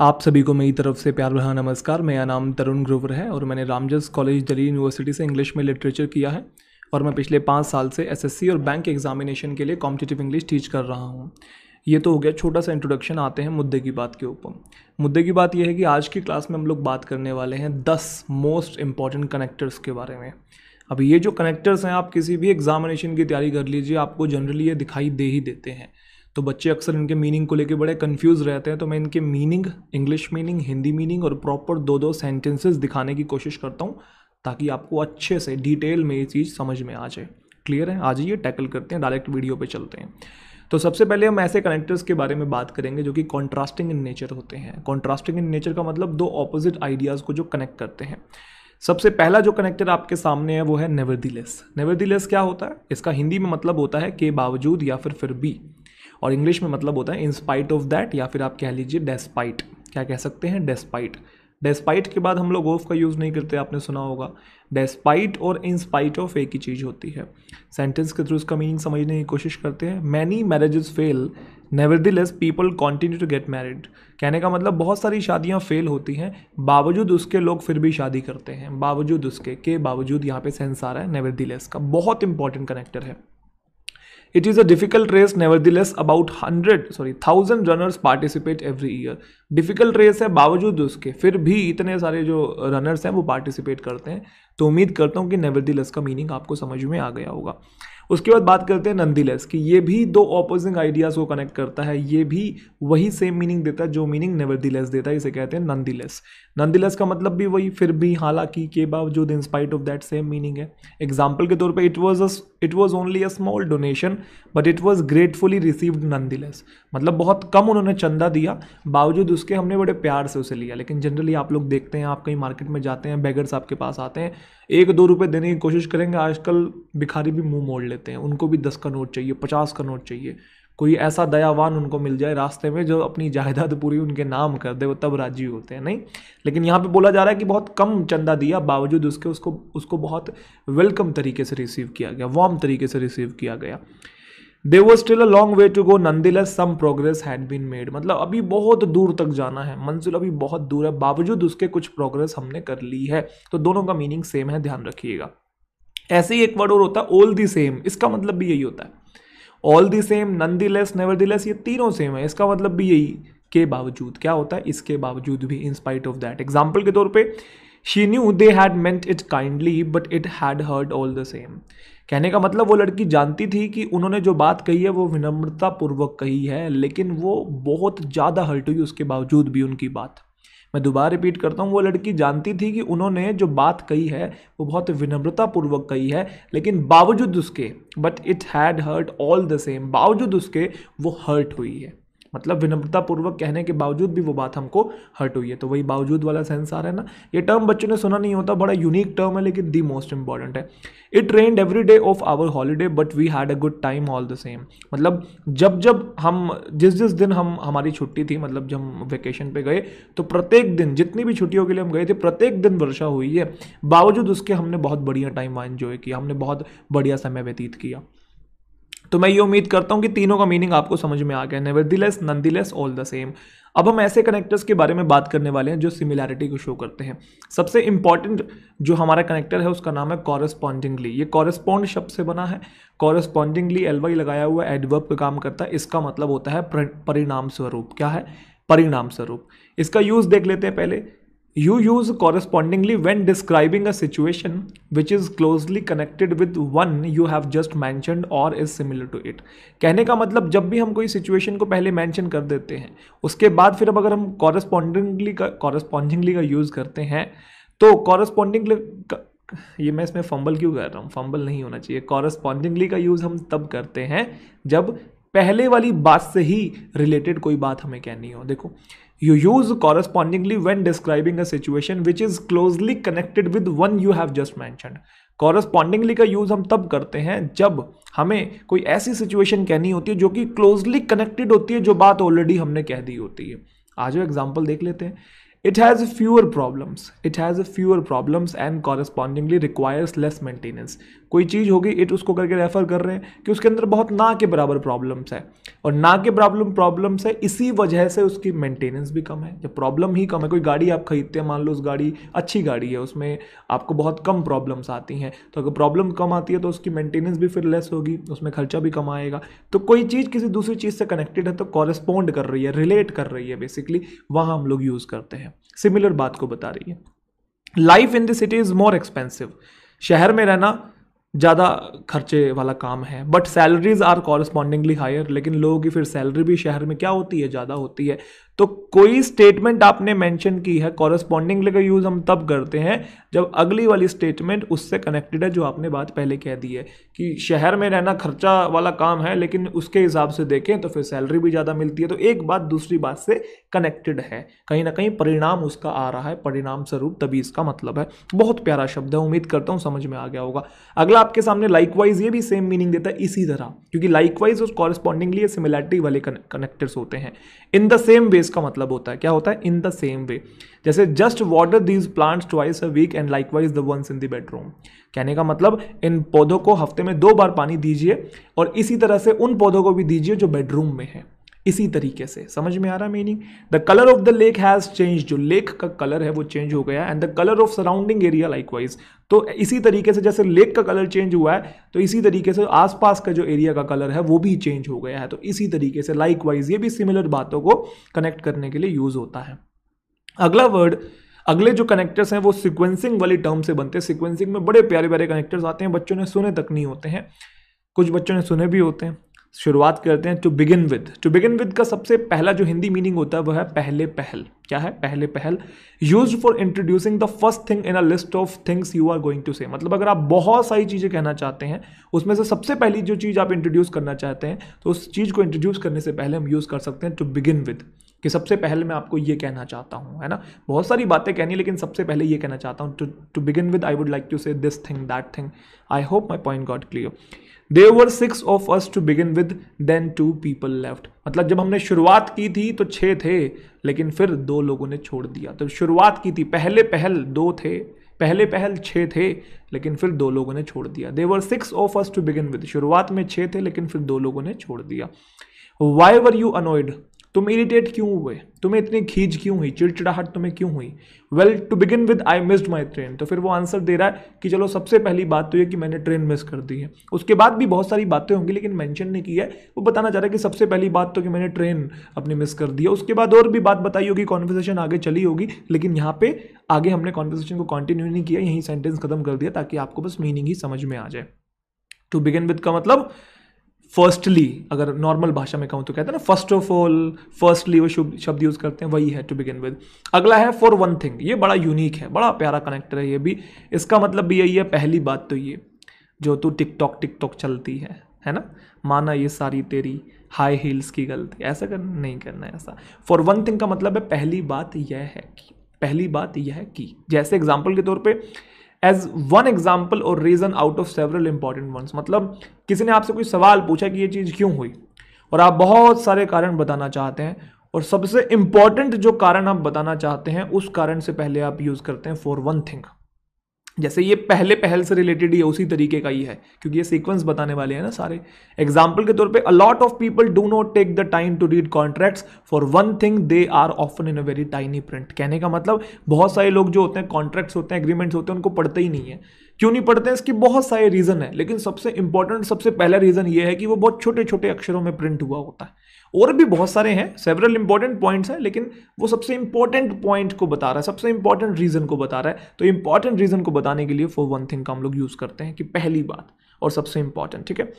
आप सभी को मेरी तरफ़ से प्यार भरा नमस्कार। मेरा नाम तरुण ग्रोवर है और मैंने रामजस कॉलेज, दिल्ली यूनिवर्सिटी से इंग्लिश में लिटरेचर किया है और मैं पिछले पाँच साल से एसएससी और बैंक एग्जामिनेशन के लिए कॉम्पिटिटिव इंग्लिश टीच कर रहा हूँ। ये तो हो गया छोटा सा इंट्रोडक्शन आते हैं मुद्दे की बात के ऊपर। मुद्दे की बात यह है कि आज की क्लास में हम लोग बात करने वाले हैं दस मोस्ट इंपॉर्टेंट कनेक्टर्स के बारे में। अब ये जो कनेक्टर्स हैं, आप किसी भी एग्जामिनेशन की तैयारी कर लीजिए, आपको जनरली ये दिखाई दे ही देते हैं। तो बच्चे अक्सर इनके मीनिंग को लेके बड़े कंफ्यूज रहते हैं तो मैं इनके meaning English meaning Hindi meaning और प्रॉपर दो दो सेंटेंसेस दिखाने की कोशिश करता हूँ, ताकि आपको अच्छे से डिटेल में ये चीज़ समझ में आ जाए। क्लियर है? आज ये टैकल करते हैं डायरेक्ट वीडियो पे चलते हैं। तो सबसे पहले हम ऐसे कनेक्टर्स के बारे में बात करेंगे जो कि कॉन्ट्रास्टिंग इन नेचर होते हैं। कॉन्ट्रास्टिंग इन नेचर का मतलब दो ऑपोजिट आइडियाज़ को जो कनेक्ट करते हैं। सबसे पहला जो कनेक्टर आपके सामने है, वो है नेवर दिलेस नेवर दिलेस क्या होता है? इसका हिंदी में मतलब होता है के बावजूद या फिर फिर भी। और इंग्लिश में मतलब होता है इन स्पाइट ऑफ़ दैट या फिर आप कह लीजिए डेस्पाइट क्या कह सकते हैं? डेस्पाइट डेस्पाइट के बाद हम लोग ऑफ़ का यूज़ नहीं करते, आपने सुना होगा। डेस्पाइट और इन स्पाइट ऑफ़ एक ही चीज़ होती है। सेंटेंस के थ्रू उसका मीनिंग समझने की कोशिश करते हैं। Many marriages fail nevertheless people continue to get married कहने का मतलब बहुत सारी शादियाँ फेल होती हैं, बावजूद उसके लोग फिर भी शादी करते हैं। बावजूद उसके, के बावजूद यहाँ पे सेंस आ रहा है नेवर दिलेस का। बहुत इंपॉर्टेंट कनेक्टर है। It is a difficult race, nevertheless, about 100, sorry, 1000 runners participate every year. Difficult race है बावजूद उसके। फिर भी इतने सारे जो रनर्स हैं वो पार्टिसिपेट करते हैं। तो उम्मीद करता हूँ कि नेवर दिलेस का मीनिंग आपको समझ में आ गया होगा। उसके बाद बात करते हैं नंदीलेस कि ये भी दो ऑपोजिंग आइडियाज़ को कनेक्ट करता है, ये भी वही सेम मीनिंग देता है जो मीनिंग नेवरदिलेस देता है, इसे कहते हैं नंदीलेस नंदीलेस का मतलब भी वही, फिर भी हालाँकि के बावजूद in spite of that same meaning है. एग्ज़ाम्पल के तौर पर it was it was only a small donation but it was gratefully received nonetheless मतलब बहुत कम उन्होंने चंदा दिया, बावजूद उसके हमने बड़े प्यार से उसे लिया. लेकिन जनरली आप लोग देखते हैं, आप कहीं मार्केट में जाते हैं बेगर्स आपके पास आते हैं, एक दो रुपये देने की कोशिश करेंगे, आजकल भिखारी भी मुँह मोड़ लेते हैं, उनको भी दस का नोट चाहिए, पचास का नोट चाहिए। कोई ऐसा दयावान उनको मिल जाए रास्ते में जो अपनी जायदाद पूरी उनके नाम कर दे, वो तब राज़ी होते हैं, नहीं? लेकिन यहाँ पे बोला जा रहा है कि बहुत कम चंदा दिया, बावजूद उसके, उसको उसको बहुत वेलकम तरीके से रिसीव किया गया वार्म तरीके से रिसीव किया गया। There was still a long way to go nonetheless some progress had been made मतलब अभी बहुत दूर तक जाना है, मंजिल अभी बहुत दूर है, बावजूद उसके कुछ प्रोग्रेस हमने कर ली है। तो दोनों का मीनिंग सेम है, ध्यान रखिएगा। ऐसे ही एक वर्ड और होता है ऑल दी सेम इसका मतलब भी यही होता है. All the same nonetheless nevertheless ये तीनों सेम है. इसका मतलब भी यही के बावजूद. क्या होता है? इसके बावजूद भी in spite of that example के तौर पर she knew they had meant it kindly but it had hurt all the same कहने का मतलब वो लड़की जानती थी कि उन्होंने जो बात कही है, वो विनम्रता पूर्वक कही है, लेकिन वो बहुत ज़्यादा हर्ट हुई उसके बावजूद भी उनकी बात. मैं दोबारा रिपीट करता हूँ, वो लड़की जानती थी कि उन्होंने जो बात कही है, वो बहुत विनम्रतापूर्वक कही है, लेकिन बावजूद उसके but it had hurt all the same बावजूद उसके, वो हर्ट हुई है। मतलब विनम्रता पूर्वक कहने के बावजूद भी वो बात हमको हर्ट हुई है। तो वही बावजूद वाला सेंस आ रहा है ना, ये टर्म बच्चों ने सुना नहीं होता, बड़ा यूनिक टर्म है, लेकिन दी मोस्ट इंपॉर्टेंट है। It rained every day of our holiday but we had a good time all the same मतलब जब जब हम, जिस जिस दिन हम, हमारी छुट्टी थी मतलब जब हम वेकेशन पे गए तो प्रत्येक दिन, जितनी भी छुट्टियों के लिए हम गए थे, प्रत्येक दिन वर्षा हुई है। बावजूद उसके हमने बहुत बढ़िया टाइम एंजॉय किया, हमने बहुत बढ़िया समय व्यतीत किया। तो मैं ये उम्मीद करता हूँ कि तीनों का मीनिंग आपको समझ में आ गया। Nevertheless nonetheless all the same अब हम ऐसे कनेक्टर्स के बारे में बात करने वाले हैं जो सिमिलैरिटी को शो करते हैं। सबसे इंपॉर्टेंट जो हमारा कनेक्टर है, उसका नाम है कॉरेस्पॉन्डिंगली ये कॉरेस्पॉन्ड शब्द से बना है। कॉरेस्पॉन्डिंगली एल वाई लगाया हुआ एडवर्ब का काम करता है। इसका मतलब होता है परिणाम स्वरूप क्या है? परिणाम स्वरूप इसका यूज़ देख लेते हैं पहले। You use correspondingly when describing a situation which is closely connected with one you have just mentioned or is similar to it. कहने का मतलब जब भी हम कोई सिचुएशन को पहले मेंशन कर देते हैं, उसके बाद फिर अब अगर हम कॉरेस्पॉन्डिंगली का कॉरेस्पॉन्डिंगली का यूज़ करते हैं तो कॉरेस्पॉन्डिंगली ये मैं इसमें फंबल क्यों कर रहा हूँ? फंबल नहीं होना चाहिए। कॉरेस्पॉन्डिंगली का यूज़ हम तब करते हैं जब पहले वाली बात से ही रिलेटेड कोई बात हमें कहनी हो। देखो you use correspondingly when describing a situation which is closely connected with one you have just mentioned correspondingly का यूज़ हम तब करते हैं जब हमें कोई ऐसी सिचुएशन कहनी होती है जो कि क्लोजली कनेक्टेड होती है जो बात ऑलरेडी हमने कह दी होती है। आज वो एग्ज़ाम्पल देख लेते हैं। It has fewer problems it has fewer problems and correspondingly requires less maintenance कोई चीज़ होगी इट उसको करके रेफर कर रहे हैं कि उसके अंदर बहुत ना के बराबर प्रॉब्लम्स है। और ना के प्रॉब्लम प्रॉब्लम्स है, इसी वजह से उसकी मेंटेनेंस भी कम है। जब प्रॉब्लम ही कम है, कोई गाड़ी आप खरीदते हैं, मान लो उस गाड़ी, अच्छी गाड़ी है, उसमें आपको बहुत कम प्रॉब्लम्स आती हैं। तो अगर प्रॉब्लम कम आती है तो उसकी मेंटेनेंस भी फिर लेस होगी, उसमें खर्चा भी कम आएगा। तो कोई चीज़ किसी दूसरी चीज़ से कनेक्टेड है तो कॉरेस्पॉन्ड कर रही है रिलेट कर रही है बेसिकली वहाँ हम लोग यूज़ करते हैं। सिमिलर बात को बता रही है। Life in the city is more expensive शहर में रहना ज़्यादा खर्चे वाला काम है। But salaries are correspondingly higher लेकिन लोगों की फिर सैलरी भी शहर में क्या होती है? ज़्यादा होती है। तो कोई स्टेटमेंट आपने मेंशन की है कॉरस्पॉन्डिंगली का यूज़ हम तब करते हैं जब अगली वाली स्टेटमेंट उससे कनेक्टेड है जो आपने बात पहले कह दी है कि शहर में रहना खर्चा वाला काम है, लेकिन उसके हिसाब से देखें तो फिर सैलरी भी ज़्यादा मिलती है तो एक बात दूसरी बात से कनेक्टेड है। कहीं ना कहीं परिणाम उसका आ रहा है, परिणाम स्वरूप तभी इसका मतलब है। बहुत प्यारा शब्द है, उम्मीद करता हूँ समझ में आ गया होगा। अगला आपके सामने लाइकवाइज ये भी सेम मीनिंग देता है, इसी तरह, क्योंकि लाइकवाइज और कॉरस्पॉन्डिंगली सिमिलैरिटी वाले कनेक्टर्स होते हैं। इन द सेम वे का मतलब होता है। क्या होता है? इन द सेम वे जैसे just water these plants twice a week and likewise the ones in the bedroom कहने का मतलब इन पौधों को हफ़्ते में दो बार पानी दीजिए और इसी तरह से उन पौधों को भी दीजिए जो बेडरूम में है। इसी तरीके से। समझ में आ रहा meaning the colour of the lake has change जो लेक का कलर है, वो चेंज हो गया and the colour of surrounding area likewise तो इसी तरीके से जैसे लेक का कलर चेंज हुआ है तो इसी तरीके से आसपास का जो एरिया का कलर है, वो भी चेंज हो गया है। तो इसी तरीके से लाइकवाइज ये भी सिमिलर बातों को कनेक्ट करने के लिए यूज़ होता है। अगला वर्ड अगले जो कनेक्टर्स हैं, वो सिक्वेंसिंग वाली टर्म से बनते हैं। सिक्वेंसिंग में बड़े प्यारे प्यारे कनेक्टर्स आते हैं, बच्चों ने सुने तक नहीं होते हैं। कुछ बच्चों ने सुने भी होते हैं। शुरुआत करते हैं to begin with to begin with का सबसे पहला जो हिंदी मीनिंग होता है, वह है पहले पहल। क्या है? पहले पहल। Use for introducing the first thing in a list of things you are going to say मतलब अगर आप बहुत सारी चीज़ें कहना चाहते हैं, उसमें से सबसे पहली जो चीज़ आप इंट्रोड्यूस करना चाहते हैं तो उस चीज़ को इंट्रोड्यूस करने से पहले हम यूज़ कर सकते हैं टू बिगिन विद कि सबसे पहले मैं आपको ये कहना चाहता हूँ, है ना? बहुत सारी बातें कहनी लेकिन सबसे पहले ये कहना चाहता हूँ to begin with I would like to say this thing that thing I hope my point got clear there were six of us to begin with then two people left मतलब जब हमने शुरुआत की थी तो छः थे, लेकिन फिर दो लोगों ने छोड़ दिया। तो शुरुआत की थी, पहले पहल दो थे, पहले पहल छः थे, लेकिन फिर दो लोगों ने छोड़ दिया। There were six of us to begin with शुरुआत में छः थे, लेकिन फिर दो लोगों ने छोड़ दिया। वाई वर यू अनोइड तुम इरिटेट क्यों हुए? तुम्हें इतनी खींच क्यों हुई? चिड़चिड़ाहट तुम्हें क्यों हुई? Well to begin with I missed my train तो फिर वो आंसर दे रहा है कि चलो सबसे पहली बात तो ये कि मैंने ट्रेन मिस कर दी है। उसके बाद भी बहुत सारी बातें होंगी, लेकिन मैंशन नहीं की है। वो बताना चाह रहा है कि सबसे पहली बात तो कि मैंने ट्रेन अपनी मिस कर दी है। उसके बाद और भी बात बताई होगी कॉन्वर्सेशन आगे चली होगी, लेकिन यहाँ पे आगे हमने कॉन्वर्सेशन को कंटिन्यू नहीं किया, यही सेंटेंस खत्म कर दिया ताकि आपको बस मीनिंग ही समझ में आ जाए। टू बिगिन विद का मतलब फर्स्टली अगर नॉर्मल भाषा में कहूँ तो कहते हैं ना फ़र्स्ट ऑफ़ ऑल फर्स्टली वो शब्द यूज़ करते हैं, वही है टू बिगिन विद अगला है फॉर वन थिंग ये बड़ा यूनिक है, बड़ा प्यारा कनेक्टर है ये भी। इसका मतलब भी यही है, पहली बात तो ये, जो तू टिकटॉक टिकटॉक चलती है है ना? माना ये सारी तेरी हाई हील्स की गलती। ऐसा कर नहीं करना है ऐसा। फॉर वन थिंग का मतलब है, पहली बात यह है कि पहली बात यह है कि जैसे एग्ज़ाम्पल के तौर पर as one example or reason out of several important ones मतलब किसी ने आपसे कोई सवाल पूछा कि ये चीज़ क्यों हुई? और आप बहुत सारे कारण बताना चाहते हैं, और सबसे इंपॉर्टेंट जो कारण आप बताना चाहते हैं, उस कारण से पहले आप यूज़ करते हैं फॉर वन थिंग जैसे ये पहले पहल से रिलेटेड ही है उसी तरीके का ही है, क्योंकि ये सीक्वेंस बताने वाले हैं ना सारे। एग्ज़ाम्पल के तौर पे a lot of people do not take the time to read contracts for one thing they are often in a very tiny print कहने का मतलब बहुत सारे लोग जो होते हैं कॉन्ट्रैक्ट्स होते हैं एग्रीमेंट्स होते हैं, उनको पढ़ते ही नहीं है। क्यों नहीं पढ़ते हैं? इसकी बहुत सारे रीज़न है। लेकिन सबसे इंपॉर्टेंट सबसे पहला रीज़न ये है कि वो बहुत छोटे छोटे अक्षरों में प्रिंट हुआ होता है। और भी बहुत सारे हैं सेवरल इंपॉर्टेंट पॉइंट्स हैं, लेकिन वो सबसे इंपॉर्टेंट पॉइंट को बता रहा है, सबसे इंपॉर्टेंट रीज़न को बता रहा है। तो इंपॉर्टेंट रीज़न को बताने के लिए फॉर वन थिंग का हम लोग यूज़ करते हैं कि पहली बात, और सबसे इंपॉर्टेंट ठीक है?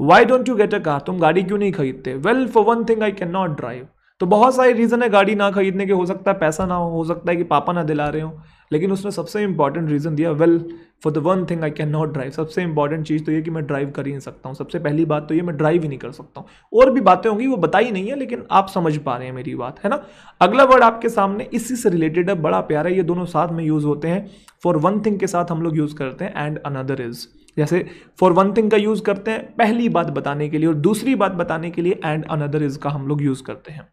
Why don't you get a car तुम गाड़ी क्यों नहीं खरीदते? Well for one thing I can not drive तो बहुत सारे रीज़न है, गाड़ी ना खरीदने के, हो सकता है पैसा ना हो हो सकता है कि पापा ना दिला रहे हो, लेकिन उसने सबसे इंपॉर्टेंट रीज़न दिया well for the one thing I can not drive सबसे इंपॉर्टेंट चीज़ तो ये कि मैं ड्राइव कर ही नहीं सकता हूँ, सबसे पहली बात तो ये, मैं ड्राइव ही नहीं कर सकता हूँ। और भी बातें होंगी, वो बताई नहीं है, लेकिन आप समझ पा रहे हैं मेरी बात, है ना? अगला वर्ड आपके सामने इसी से रिलेटेड है, बड़ा प्यारा, ये दोनों साथ में यूज़ होते हैं फॉर वन थिंग के साथ हम लोग यूज़ करते हैं एंड अनदर इज़ जैसे फॉर वन थिंग का यूज़ करते हैं, पहली बात बताने के लिए, और दूसरी बात बताने के लिए एंड अनदर इज़ का हम लोग यूज़ करते हैं।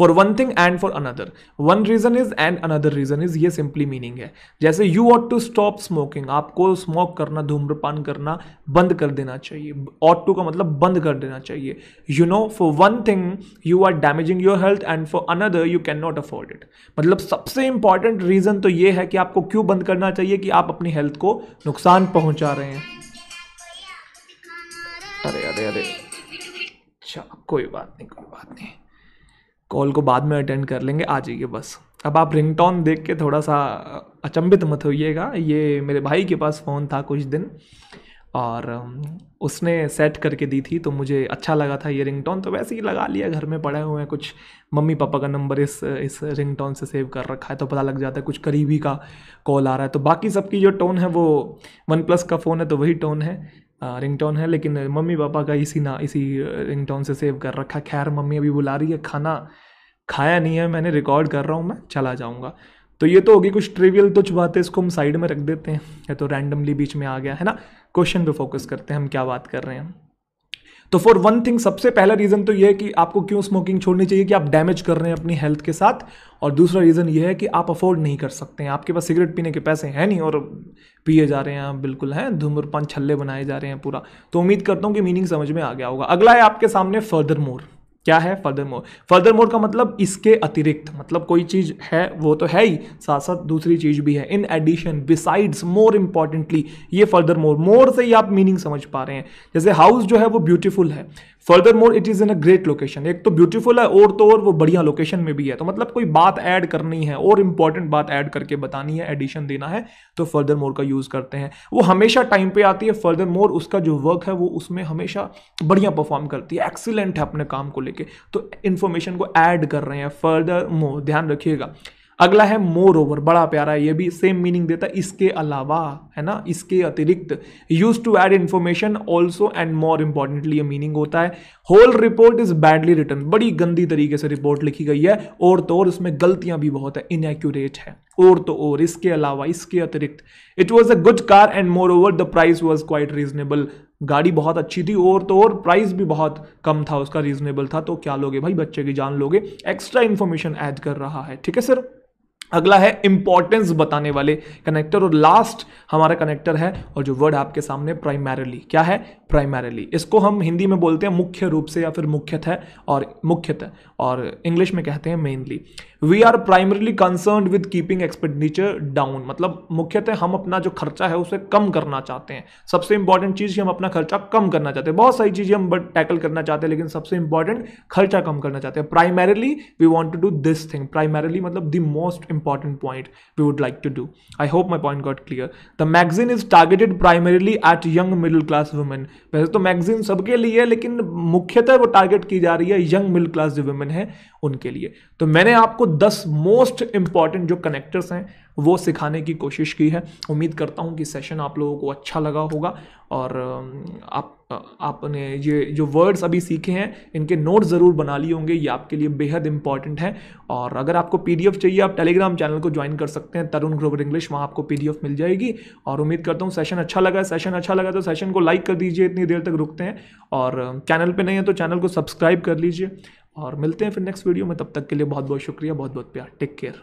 For one thing and for another one reason is and another reason is ये सिंपली मीनिंग है। जैसे you ought to stop smoking आपको स्मोक करना, धूम्रपान करना बंद कर देना चाहिए। ऑट टू का मतलब बंद कर देना चाहिए। You know for one thing you are damaging your health and for another you can not afford it मतलब सबसे इंपॉर्टेंट रीजन तो ये है कि आपको क्यों बंद करना चाहिए कि आप अपनी हेल्थ को नुकसान पहुँचा रहे हैं। अरे अरे अरे। अच्छा कोई बात नहीं, कोई बात नहीं। कॉल को बाद में अटेंड कर लेंगे, आ जाइए बस। अब आप रिंगटोन देख के थोड़ा सा अचंभित मत होइएगा। ये मेरे भाई के पास फ़ोन था कुछ दिन। और उसने सेट करके दी थी तो मुझे अच्छा लगा था ये रिंगटोन तो वैसे ही लगा लिया, घर में पड़े हुए हैं कुछ। मम्मी पापा का नंबर इस इस रिंगटोन से सेव कर रखा है तो पता लग जाता है कुछ करीबी का कॉल आ रहा है। तो बाकी सबकी जो टोन है, वो वन प्लस का फ़ोन है तो वही टोन है रिंगटोन है, लेकिन मम्मी पापा का इसी ना, इसी रिंगटोन से सेव कर रखा है। खैर, मम्मी अभी बुला रही है, खाना खाया नहीं है, मैंने रिकॉर्ड कर रहा हूँ, मैं चला जाऊँगा। तो ये तो होगी कुछ ट्रिवियल तुच्छ बातें इसको हम साइड में रख देते हैं। या तो रैंडमली बीच में आ गया, है ना? क्वेश्चन पे फोकस करते हैं, हम क्या बात कर रहे हैं। तो फॉर वन थिंग सबसे पहला रीज़न तो यह है कि आपको क्यों स्मोकिंग छोड़नी चाहिए कि आप डैमेज कर रहे हैं अपनी हेल्थ के साथ, और दूसरा रीज़न यह है कि आप अफोर्ड नहीं कर सकते हैं। आपके पास सिगरेट पीने के पैसे हैं नहीं और पिए जा रहे हैं बिल्कुल हैं, धूम्रपान छल्ले बनाए जा रहे हैं पूरा। तो उम्मीद करता हूँ कि मीनिंग समझ में आ गया होगा। अगला है आपके सामने फर्दर मोर क्या है फर्दर मोर फर्दर मोर का मतलब इसके अतिरिक्त मतलब कोई चीज़ है, वो तो है ही। साथ साथ दूसरी चीज़ भी है। In addition besides more importantly ये फर्दर मोर मोर से ही आप मीनिंग समझ पा रहे हैं। जैसे हाउस जो है वो ब्यूटीफुल है। Furthermore it is in a great location एक तो ब्यूटीफुल है, और तो और वो बढ़िया लोकेशन में भी है। तो मतलब कोई बात ऐड करनी है, और इंपॉर्टेंट बात ऐड करके बतानी है एडिशन देना है तो फर्दर मोर का यूज़ करते हैं। वो हमेशा टाइम पे आती है फर्दर मोर उसका जो वर्क है, वो उसमें हमेशा बढ़िया परफॉर्म करती है। एक्सीलेंट है अपने काम को लेके। तो इन्फॉर्मेशन को ऐड कर रहे हैं। फर्दर मोर ध्यान रखिएगा अगला है मोर ओवर बड़ा प्यारा है ये भी सेम मीनिंग देता है, इसके अलावा, है ना, इसके अतिरिक्त use to add information also and more importantly ये मीनिंग होता है whole report is badly written बड़ी गंदी तरीके से रिपोर्ट लिखी गई है, और तो और इसमें गलतियाँ भी बहुत है इनएक्यूरेट है, और तो और, इसके अलावा, इसके अतिरिक्त it was a good car and moreover the price was quite reasonable गाड़ी बहुत अच्छी थी, और तो और प्राइस भी बहुत कम था, उसका रीजनेबल था तो क्या लोगे भाई, बच्चे की जान लोगे एक्स्ट्रा इन्फॉर्मेशन ऐड कर रहा है, ठीक है सर अगला है इंपॉर्टेंस बताने वाले कनेक्टर और लास्ट हमारा कनेक्टर है और जो वर्ड आपके सामने प्राइमरली क्या है? प्राइमरली इसको हम हिंदी में बोलते हैं मुख्य रूप से या फिर मुख्यतः और मुख्यतः और इंग्लिश में कहते हैं mainly we are primarily concern with keeping expenditure down मतलब मुख्यतः हम अपना जो खर्चा है उसे कम करना चाहते हैं। सबसे इंपॉर्टेंट चीज़ हम अपना खर्चा कम करना चाहते हैं। बहुत सारी चीज़ें हम टैकल करना चाहते हैं, लेकिन सबसे इंपॉर्टेंट खर्चा कम करना चाहते हैं। Primarily we want to do this thing primarily मतलब the most important point we would like to do. I hope my point got clear. The magazine is targeted primarily at young middle class women. वैसे तो magazine सबके लिए है लेकिन मुख्यतः वो target की जा रही है यंग मिडिल क्लास जो वुमेन है उनके लिए। तो मैंने आपको 10 मोस्ट इंपॉर्टेंट जो कनेक्टर्स हैं, वो सिखाने की कोशिश की है। उम्मीद करता हूँ कि सेशन आप लोगों को अच्छा लगा होगा और आप आपने ये जो वर्ड्स अभी सीखे हैं, इनके नोट ज़रूर बना लिए होंगे। ये आपके लिए बेहद इंपॉर्टेंट है। और अगर आपको पीडीएफ चाहिए, आप टेलीग्राम चैनल को ज्वाइन कर सकते हैं। तरुण ग्रोवर इंग्लिश वहाँ आपको पीडीएफ मिल जाएगी। और उम्मीद करता हूँ सेशन अच्छा लगा सेशन अच्छा लगा तो सेशन को लाइक कर दीजिए। इतनी देर तक रुकते हैं। और चैनल पर नहीं है तो चैनल को सब्सक्राइब कर लीजिए। और मिलते हैं फिर नेक्स्ट वीडियो में, तब तक के लिए बहुत बहुत शुक्रिया बहुत बहुत प्यार। Take care